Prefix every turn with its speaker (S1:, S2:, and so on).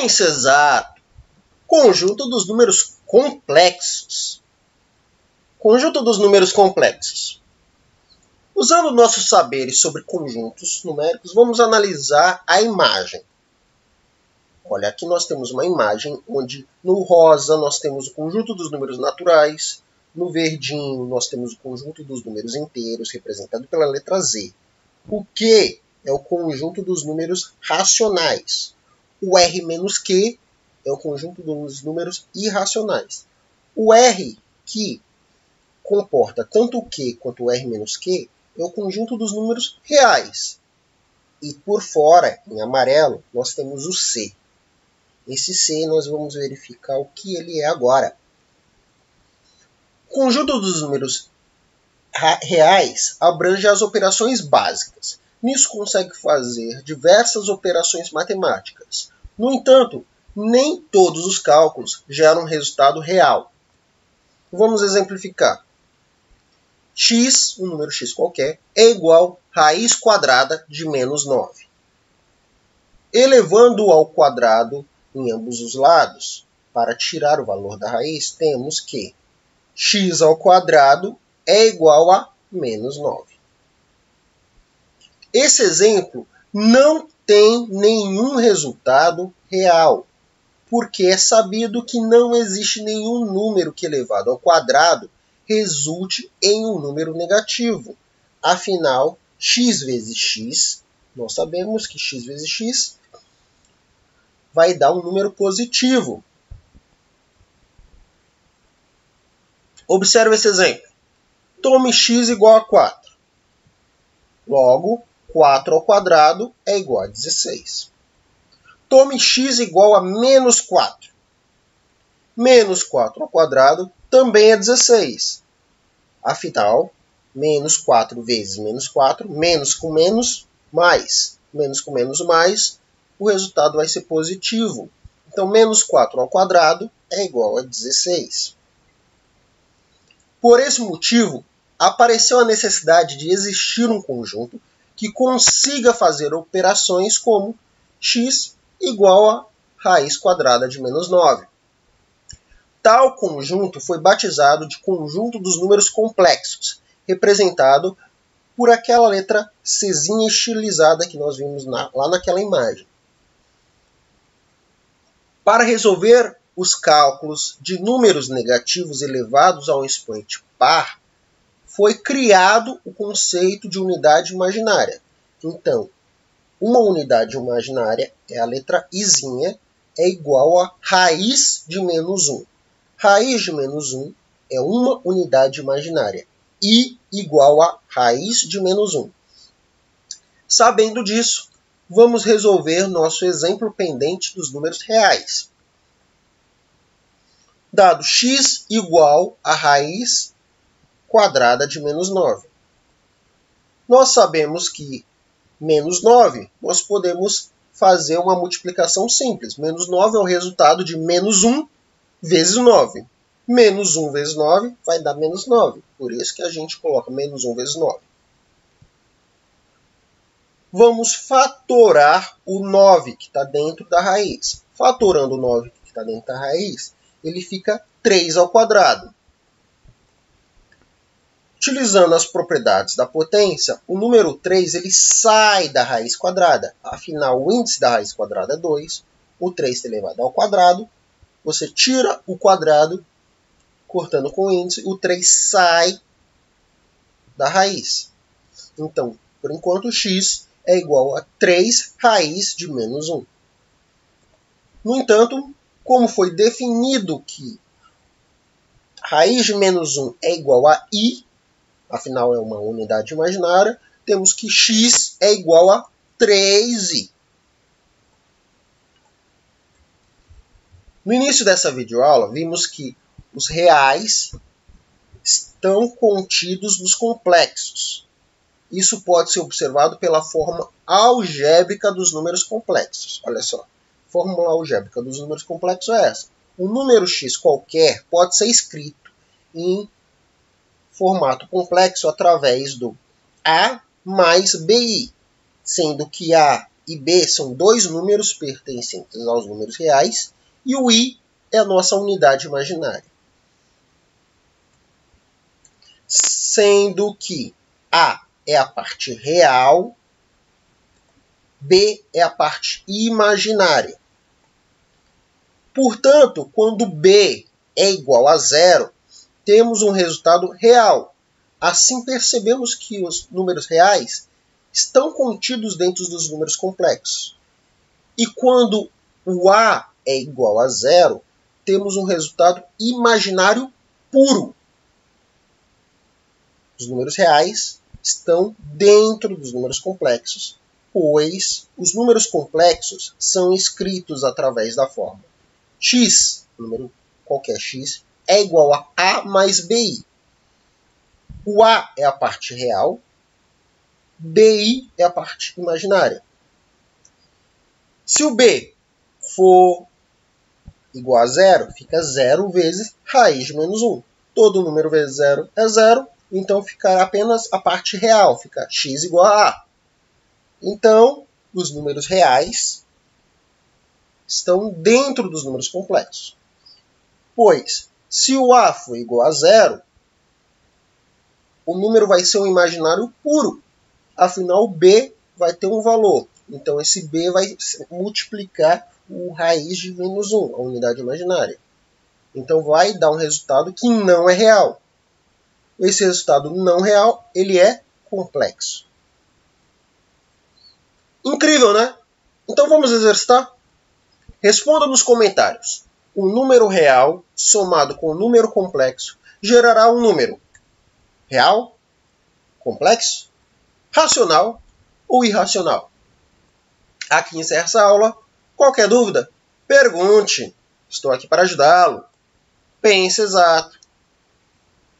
S1: Ciência exato. Conjunto dos números complexos. Conjunto dos números complexos. Usando nossos saberes sobre conjuntos numéricos, vamos analisar a imagem. Olha, aqui nós temos uma imagem onde no rosa nós temos o conjunto dos números naturais, no verdinho nós temos o conjunto dos números inteiros, representado pela letra Z. O Q é o conjunto dos números racionais. O R menos Q é o conjunto dos números irracionais. O R que comporta tanto o Q quanto o R menos Q é o conjunto dos números reais. E por fora, em amarelo, nós temos o C. Esse C nós vamos verificar o que ele é agora. O conjunto dos números reais abrange as operações básicas. Nisso consegue fazer diversas operações matemáticas. No entanto, nem todos os cálculos geram resultado real. Vamos exemplificar. x, um número x qualquer, é igual a raiz quadrada de menos 9. Elevando ao quadrado em ambos os lados, para tirar o valor da raiz, temos que x ao quadrado é igual a menos 9. Esse exemplo não tem nenhum resultado real, porque é sabido que não existe nenhum número que elevado ao quadrado resulte em um número negativo. Afinal, x vezes x, nós sabemos que x vezes x vai dar um número positivo. Observe esse exemplo. Tome x igual a 4. Logo, 4 ao quadrado é igual a 16. Tome x igual a menos 4. Menos 4 ao quadrado também é 16. Afinal, menos 4 vezes menos 4, menos com menos, mais. Menos com menos, mais, o resultado vai ser positivo. Então, menos 4 ao quadrado é igual a 16. Por esse motivo, apareceu a necessidade de existir um conjunto que consiga fazer operações como x igual a raiz quadrada de menos 9. Tal conjunto foi batizado de conjunto dos números complexos, representado por aquela letra C estilizada que nós vimos na, lá naquela imagem. Para resolver os cálculos de números negativos elevados a um expoente par, foi criado o conceito de unidade imaginária. Então, uma unidade imaginária é a letra izinha, é igual a raiz de menos 1. Raiz de menos 1 é uma unidade imaginária. i igual a raiz de menos 1. Sabendo disso, vamos resolver nosso exemplo pendente dos números reais. Dado x igual a raiz quadrada de menos 9. Nós sabemos que menos 9, nós podemos fazer uma multiplicação simples. Menos 9 é o resultado de menos 1 vezes 9. Menos 1 vezes 9 vai dar menos 9. Por isso que a gente coloca menos 1 vezes 9. Vamos fatorar o 9 que está dentro da raiz. Fatorando o 9 que está dentro da raiz, ele fica 3 ao quadrado. Utilizando as propriedades da potência, o número 3 ele sai da raiz quadrada. Afinal, o índice da raiz quadrada é 2. O 3 elevado ao quadrado. Você tira o quadrado, cortando com o índice. O 3 sai da raiz. Então, por enquanto, x é igual a 3 raiz de menos 1. No entanto, como foi definido que raiz de menos 1 é igual a i, afinal é uma unidade imaginária, temos que x é igual a 3i. No início dessa videoaula, vimos que os reais estão contidos nos complexos. Isso pode ser observado pela forma algébrica dos números complexos. Olha só, a fórmula algébrica dos números complexos é essa. Um número x qualquer pode ser escrito em formato complexo através do A mais BI, sendo que A e b são dois números pertencentes aos números reais e o i é a nossa unidade imaginária. Sendo que a é a parte real, b é a parte imaginária. Portanto, quando b é igual a zero, temos um resultado real. Assim, percebemos que os números reais estão contidos dentro dos números complexos. E quando o A é igual a zero, temos um resultado imaginário puro. Os números reais estão dentro dos números complexos, pois os números complexos são escritos através da forma x, número qualquer x, é igual a A mais BI. O A é a parte real, BI é a parte imaginária. Se o B for igual a zero, fica zero vezes raiz de menos 1. Todo número vezes zero é zero, então ficará apenas a parte real, fica x igual a A. Então, os números reais estão dentro dos números complexos. Pois, se o A for igual a zero, o número vai ser um imaginário puro, afinal B vai ter um valor. Então esse B vai multiplicar o raiz de menos 1, a unidade imaginária. Então vai dar um resultado que não é real. Esse resultado não real, ele é complexo. Incrível, né? Então vamos exercitar? Responda nos comentários. Um número real somado com um número complexo gerará um número real, complexo racional ou irracional. Aqui encerra essa aula. Qualquer dúvida, pergunte. Estou aqui para ajudá-lo. Pense exato.